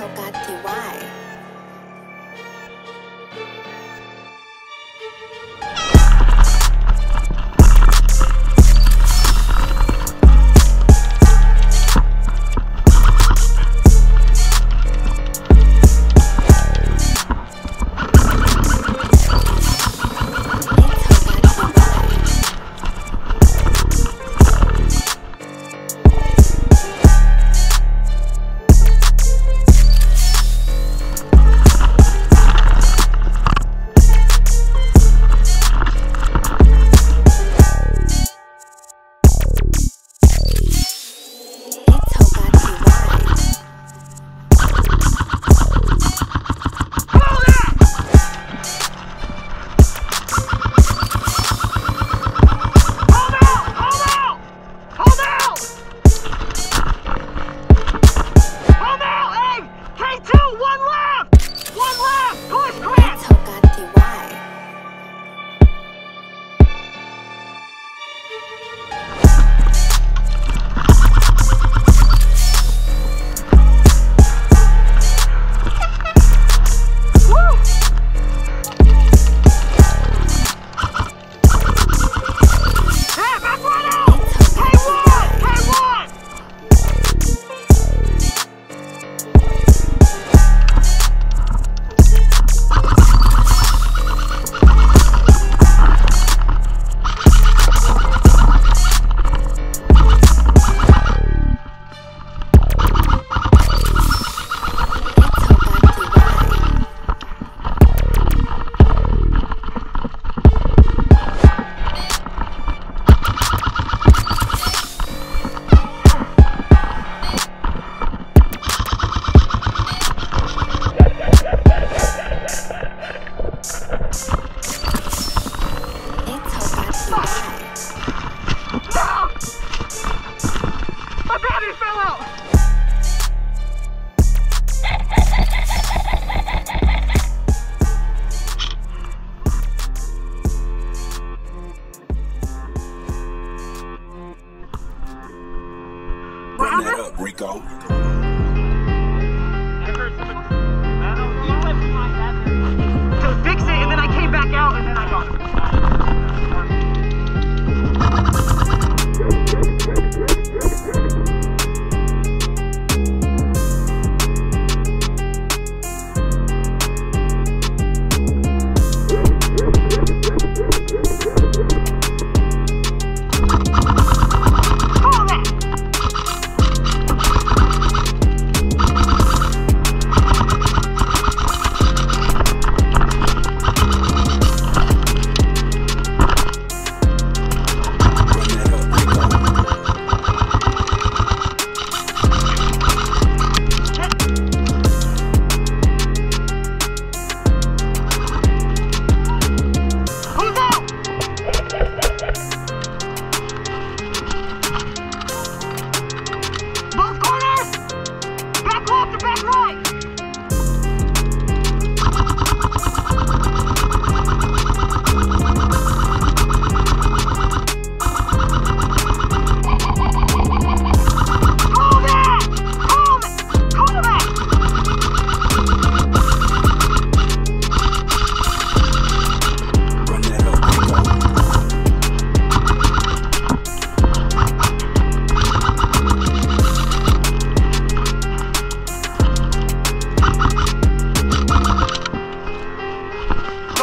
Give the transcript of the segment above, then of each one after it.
Y. Run that up, Rico.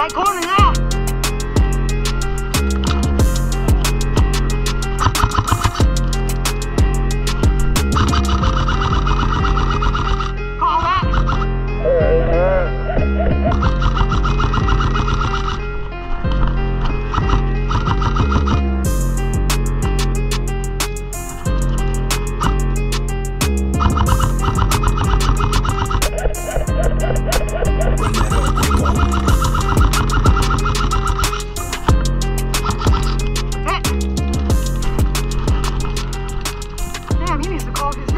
I couldn't oh, fuck